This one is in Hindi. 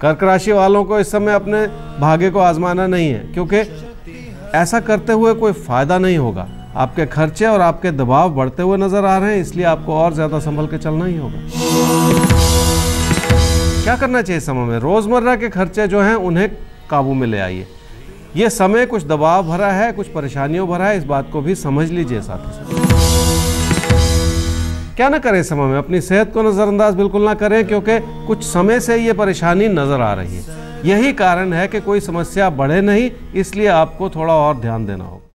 कर्क राशि वालों को इस समय अपने भाग्य को आजमाना नहीं है, क्योंकि ऐसा करते हुए कोई फ़ायदा नहीं होगा। आपके खर्चे और आपके दबाव बढ़ते हुए नज़र आ रहे हैं, इसलिए आपको और ज़्यादा संभल के चलना ही होगा। क्या करना चाहिए समय में? रोज़मर्रा के खर्चे जो हैं, उन्हें काबू में ले आइए। ये समय कुछ दबाव भरा है, कुछ परेशानियों भरा है, इस बात को भी समझ लीजिए साथ ही साथ क्या ना करें समय में? अपनी सेहत को नज़रअंदाज बिल्कुल ना करें, क्योंकि कुछ समय से ये परेशानी नज़र आ रही है। यही कारण है कि कोई समस्या बढ़े नहीं, इसलिए आपको थोड़ा और ध्यान देना होगा।